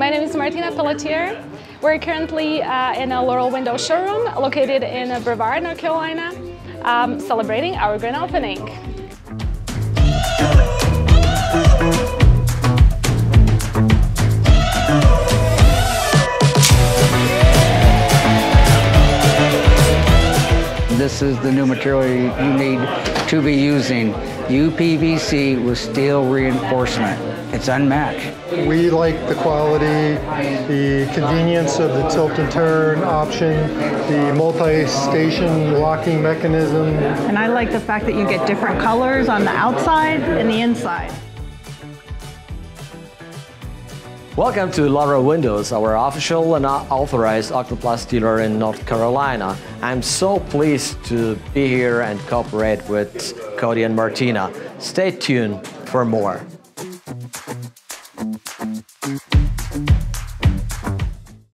My name is Martina Pelletier. We're currently uh, in a Laurel Window showroom located in Brevard, North Carolina, um, celebrating our grand opening. This is the new material you need to be using. UPVC with steel reinforcement. It's unmatched. We like the quality, the convenience of the tilt and turn option, the multi-station locking mechanism. And I like the fact that you get different colors on the outside and the inside. Welcome to Laurel Windows, our official and authorized OKNOPLAST dealer in North Carolina. I'm so pleased to be here and cooperate with Cody and Martina. Stay tuned for more.